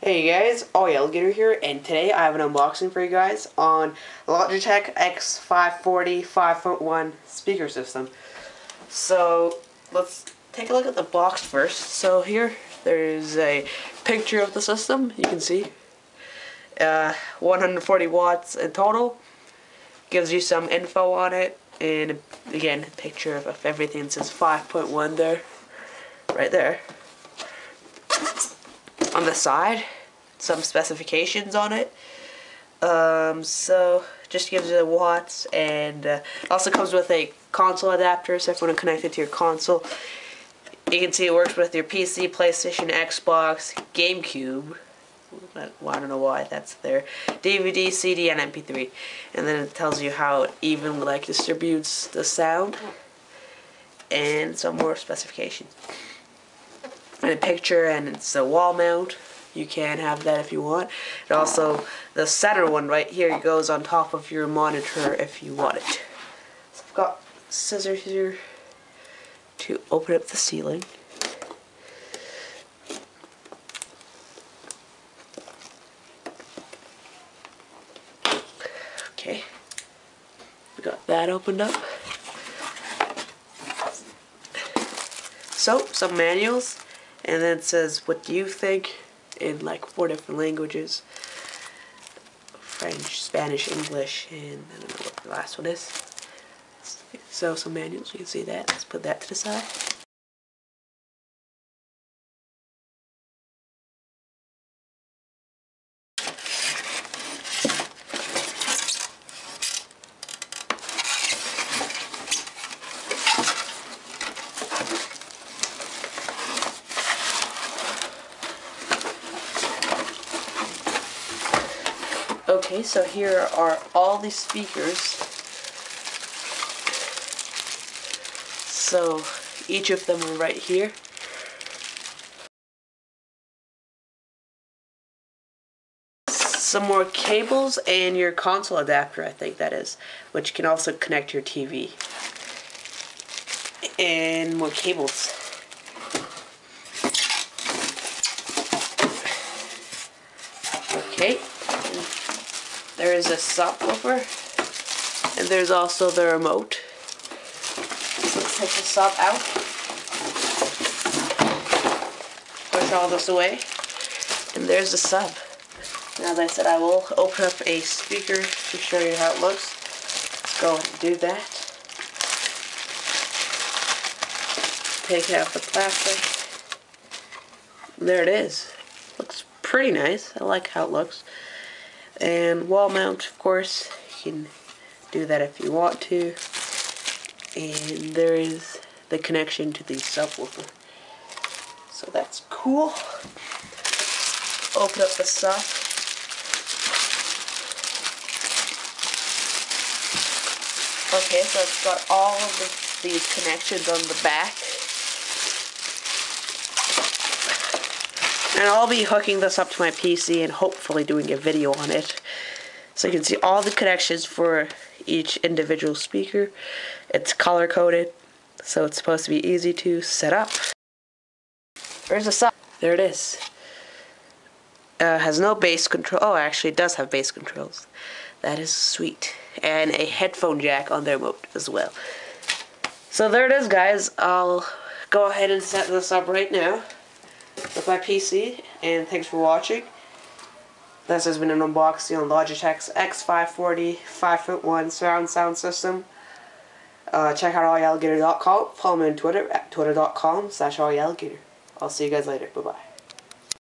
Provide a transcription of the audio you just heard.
Hey guys, Alligator here, and today I have an unboxing for you guys on Logitech X540 5.1 speaker system. So, let's take a look at the box first. So here, there's a picture of the system, you can see. Uh, 140 watts in total. Gives you some info on it, and again, a picture of, of everything. It says 5.1 there, right there on the side some specifications on it. Um, so just gives you the watts and uh, also comes with a console adapter so if you want to connect it to your console you can see it works with your PC, PlayStation, Xbox, GameCube. Well, I don't know why that's there. DVD, CD, and MP3 and then it tells you how it evenly like distributes the sound. And some more specifications and a picture and it's a wall mount. You can have that if you want. And also the center one right here goes on top of your monitor if you want it. So I've got scissors here to open up the sealing. Okay. We got that opened up. So some manuals and then it says, what do you think? In like four different languages. French, Spanish, English, and I don't know what the last one is. So some manuals, you can see that. Let's put that to the side. Okay, so here are all the speakers. So each of them are right here. Some more cables and your console adapter, I think that is, which can also connect your TV. And more cables. Okay, there is a subwoofer, and there's also the remote. Let's take the sub out. Push all this away, and there's the sub. Now, as I said, I will open up a speaker to show you how it looks. Let's go and do that. Take out the plastic. There it is. Looks pretty nice. I like how it looks and wall mount of course. You can do that if you want to. And there is the connection to the subwoofer. So that's cool. Open up the sub okay so it's got all of the, these connections on the back And I'll be hooking this up to my PC and hopefully doing a video on it. So you can see all the connections for each individual speaker. It's color coded, so it's supposed to be easy to set up. Where's the sub? There it is. Uh, has no bass control. Oh, actually, it does have bass controls. That is sweet. And a headphone jack on their remote as well. So there it is, guys. I'll go ahead and set this up right now with my PC, and thanks for watching. This has been an unboxing on Logitech's X540 5.1 surround sound system. Uh, check out alligator.com. Follow me on Twitter at twitter.com slash alligator. I'll see you guys later. Bye-bye.